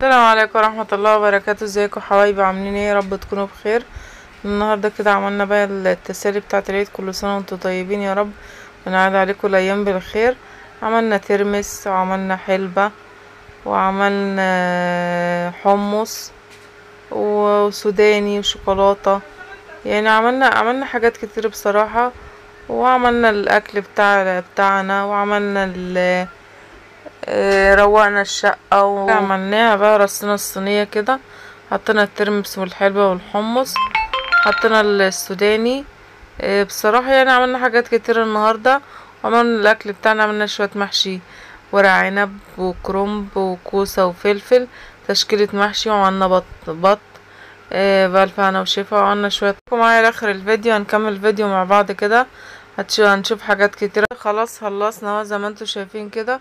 السلام عليكم ورحمة الله وبركاته. ازيكم حبايبي؟ عاملين إيه؟ رب تكونوا بخير. النهاردة كده عملنا بقى التسالي بتاعة العيد كل سنة وأنتم طيبين يا رب. ونعاد عليكم الأيام بالخير. عملنا ترمس وعملنا حلبة وعملنا حمص وسوداني وشوكولاتة. يعني عملنا عملنا حاجات كتير بصراحة. وعملنا الأكل بتاع بتاعنا وعملنا ال روقنا الشقة وعملناها بقى رصينا الصينية كده حطينا الترمس والحلبة والحمص حطينا السوداني. آه، بصراحة يعني عملنا حاجات كتير النهاردة وعملنا الأكل بتاعنا عملنا شوية محشي ورق عنب وكرنب وكوسة وفلفل تشكيلة محشي وعملنا بط بط آه، بألف هنا وشفا وعملنا شوية معايا لآخر الفيديو هنكمل الفيديو مع بعض كده هنشوف حاجات كتيرة. خلاص خلصنا زي ما أنتوا شايفين كده.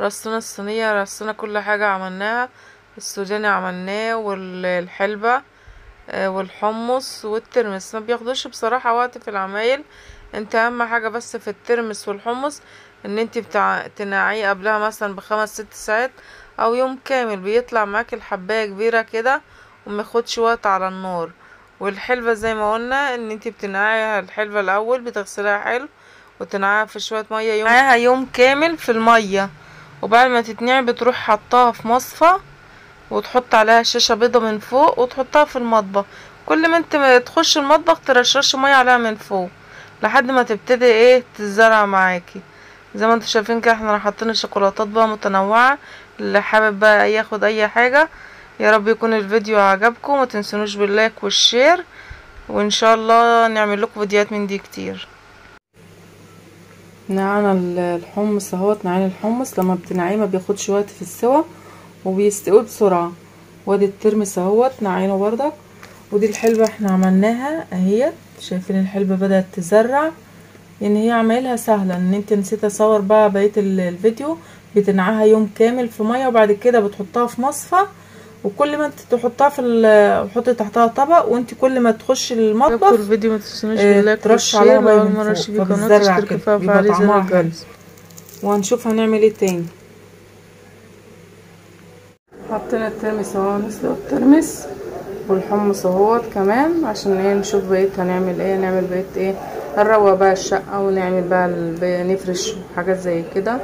رصينا الصينية رصينا كل حاجة عملناها السوداني عملناه والحلبة آه، والحمص والترمس. ما بياخدوش بصراحة وقت في العمايل. انت اهم حاجة بس في الترمس والحمص ان انت بتاع تنقعيه قبلها مثلا بخمس ست ساعات أو يوم كامل. بيطلع معاك الحباية كبيرة كده ومياخدش وقت على النار. والحلبة زي ما قلنا ان انت بتنقعيها الحلبة الأول بتغسليها حلو وتنقعيها في شوية مية يوم يوم كامل في المية. وبعد ما تتنقع بتروح حطها في مصفى وتحط عليها شاشة بيضة من فوق وتحطها في المطبخ. كل ما انت ما تخش المطبخ ترشرش مية عليها من فوق لحد ما تبتدي إيه تزرع معاكي. زي ما أنتوا شايفين كده إحنا حاطين الشوكولاتات بقى متنوعة. اللي حابب بقى ياخد اي حاجة يا رب يكون الفيديو عجبكم. ما تنسونوش بال like وال share. وان شاء الله نعمل لكم فيديوهات من دي كتير. نقعنا الحمص اهوت نعين الحمص. لما بتنعيه ما بياخدش وقت في السوا وبيستوي بسرعة. وادي الترمس اهوت نعينه بردك ودي الحلبة إحنا عملناها اهيت شايفين الحلبة بدأت تزرع. يعني هي عمايلها سهلة ان انت نسيت اصور بقى بقية ال- الفيديو. بتنعاها يوم كامل في مية وبعد كده بتحطها في مصفى. وكل ما انت تحطها في ال- وحطي تحتها طبق وانت كل ما تخشي المطبخ الفيديو ما تنسونوش آه، باللايك ترش عليها اول من مرة فوق، فبتزرع تشتركي كده، فيها بيبقى وفعلي زر طعمها حلو. الجرس وهنشوف هنعمل إيه تاني. حطينا الترمس اهو نسلق الترمس والحمص اهوت كمان عشان إيه نشوف بقيت هنعمل إيه نعمل بقيت إيه هنروق بقى الشقة ونعمل بقى ال- نفرش حاجات زي كده.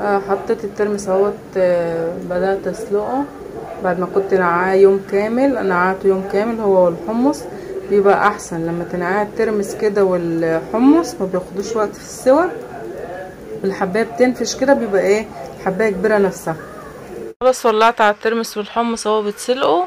آه، حطيت الترمس اهوت آه، بدأت أسلقه. بعد ما كنت نقعاه يوم كامل نقعته يوم كامل هو والحمص بيبقى أحسن. لما تنقعها الترمس كده والحمص ما بياخدوش وقت في السوا الحبايه بتنفش كده بيبقى إيه حبايه كبيرة نفسها. خلاص ولعت على الترمس والحمص أهو بتسلقوا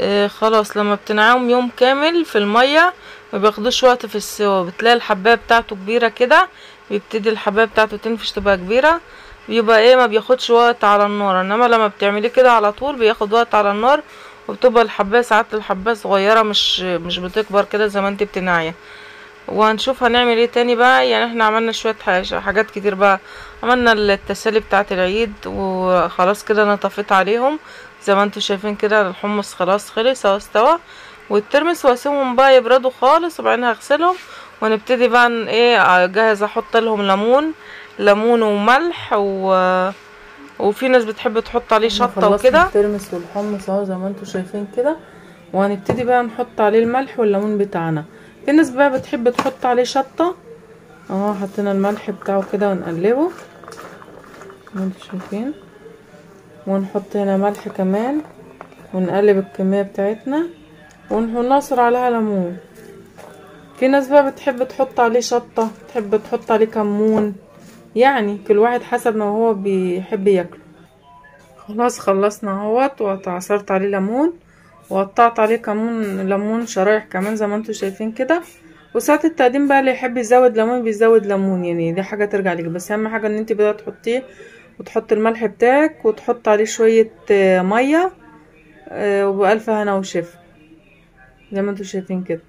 آه خلاص لما بتنقعهم يوم كامل في المية ما بياخدوش وقت في السوا. بتلاقي الحباية بتاعته كبيرة كده بيبتدي الحباية بتاعته تنفش تبقى كبيرة. بيبقى إيه ما بياخدش وقت على النار. انما لما بتعمليه كده على طول بياخد وقت على النار وبتبقى الحباية ساعات الحباية صغيرة مش مش بتكبر كده زي ما انت بتنعيه وهنشوف هنعمل إيه تاني بقى. يعني إحنا عملنا حاج- حاجات كتير بقى. عملنا التسالي بتاعة العيد وخلاص كده أنا طفيت عليهم. زي ما أنتوا شايفين كده الحمص خلاص خلص اهو استوى. والترمس واسيبهم بقى يبردوا خالص وبعدين هغسلهم. ونبتدي بقى إيه اجهز أحط لهم ليمون. ليمون وملح و وفي ناس بتحب تحط عليه شطة وكده. الترمس والحمص اهو زي ما أنتوا شايفين كده. وهنبتدي بقى نحط عليه الملح والليمون بتاعنا. في ناس بقى بتحب تحط عليه شطة. اهو حطينا الملح بتاعه كده ونقلبه. زي ما أنتوا شايفين. ونحط هنا ملح كمان. ونقلب الكمية بتاعتنا. ونعصر عليها ليمون. في ناس بقى بتحب تحط عليه شطة. تحب تحط عليه كمون. يعني كل واحد حسب ما هو بيحب ياكله. خلاص خلصنا اهوت وعصرت عليه ليمون وقطعت عليه كمون ليمون شرايح كمان زي ما أنتوا شايفين كده. وساعة التقديم بقى اللي يحب يزود ليمون بيزود ليمون يعني دي حاجة ترجع لك بس أهم حاجة إن انت بدأت تحطيه وتحط الملح بتاعك وتحط عليه شوية آه، مية آه، وبألف هنا وشفا زي ما أنتوا شايفين كده.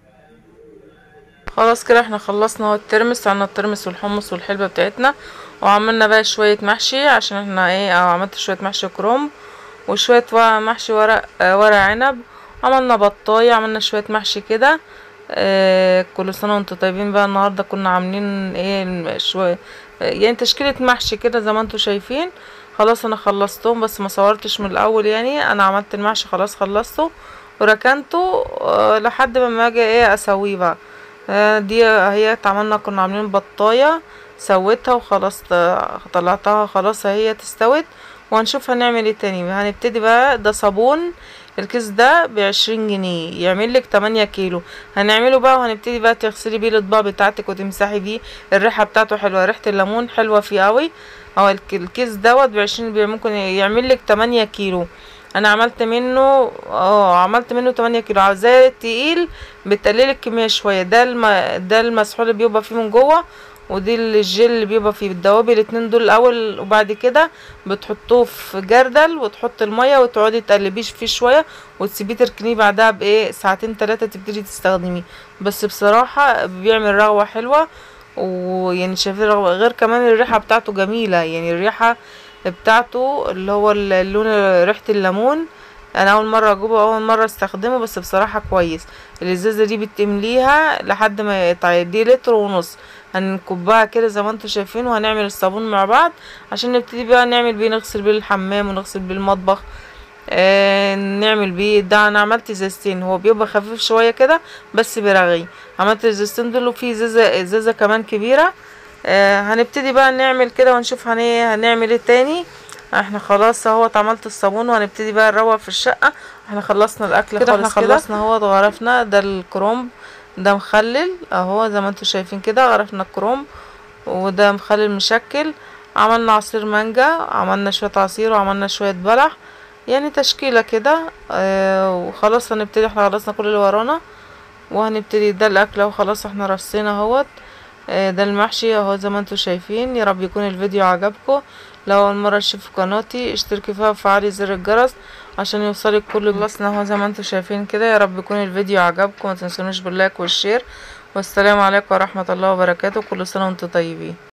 خلاص كده إحنا خلصنا اهو الترمس عنا الترمس والحمص والحلبة بتاعتنا وعملنا بقى شوية محشي عشان إحنا إيه آه عملت شوية محشي كرومب وشوية محشي ورق آه ورق عنب عملنا بطاية عملنا شوية محشي كده آه كل سنة وأنتم طيبين بقى النهاردة كنا عاملين إيه شوية يعني تشكيلة محشي كده زي ما أنتم شايفين خلاص أنا خلصتهم بس ما صورتش من الأول يعني أنا عملت المحشي خلاص خلصته وركنته آه، لحد ما أجي إيه اسويه بقى. آه، دي هي اتعملنا كنا عاملين بطاية سويتها وخلاص طلعتها خلاص هي تستوت وهنشوف هنعمل إيه تاني. هنبتدي بقى ده صابون الكيس ده بعشرين جنيه يعمل لك تمانية كيلو. هنعمله بقى وهنبتدي بقى تغسلي بيه الأطباق بتاعتك وتمسحي بيه. الريحة بتاعته حلوة ريحة الليمون حلوة فيه قوي آه الك- الكيس دوت بعشرين ممكن يعمل لك تمانية كيلو. أنا عملت منه آه عملت منه تمانية كيلو. عاوزاه تقيل بتقللي الكمية شوية. ده الم... ده المسحول اللي بيبقى فيه من جوه ودي الجل اللي بيبقى فيه. بتدوبي الاتنين دول الأول وبعد كده بتحطوه في جردل وتحط المية وتقعدي تقلبيه فيه شوية وتسيبيه تركنيه بعدها بإيه ساعتين ثلاثة تبتدي تستخدميه. بس بصراحة بيعمل رغوة حلوة ويعني شايفين رغوة. غير كمان الريحة بتاعته جميلة. يعني الريحة بتاعته اللي هو اللون ريحة الليمون. أنا أول مرة أجيبه اول مرة أستخدمه بس بصراحة كويس. الإزازة دي بتمليها لحد ما يقطع دي لتر ونص. هنكبها كده زي ما أنتم شايفين وهنعمل الصابون مع بعض. عشان نبتدي بقى نعمل بيه نغسل بيه الحمام ونغسل بيه المطبخ. آه نعمل بيه ده. أنا عملت إزازتين. هو بيبقى خفيف شوية كده بس برغي عملت الإزازتين دول وفي ازازه إزازة كمان كبيرة. آه هنبتدي بقى نعمل كده ونشوف هن هنعمل إيه تاني. إحنا خلاص اهو عملت الصابون وهنبتدي بقى نروق في الشقة. إحنا خلصنا الأكل كده خالص إحنا خلصنا اهو غرفنا ده الكرومب ده مخلل اهو زي ما أنتم شايفين كده غرفنا الكرومب وده مخلل مشكل. عملنا عصير مانجا عملنا شوية عصير وعملنا شوية بلح يعني تشكيلة كده. آه وخلاص هنبتدي إحنا خلصنا كل اللي ورانا وهنبتدي. ده الأكل اهو خلاص إحنا رصينا اهوت. آه ده المحشي اهو زي ما أنتم شايفين. يا رب يكون الفيديو عجبكم. لو أول مرة تشوفوا قناتي اشتركي فيها وفعلي زر الجرس عشان يوصلك كل خلصنا اهو زي ما أنتم شايفين كده. يا رب يكون الفيديو عجبكم. ما تنسونوش باللايك والشير. والسلام عليكم ورحمة الله وبركاته. كل سنة وأنتم طيبين.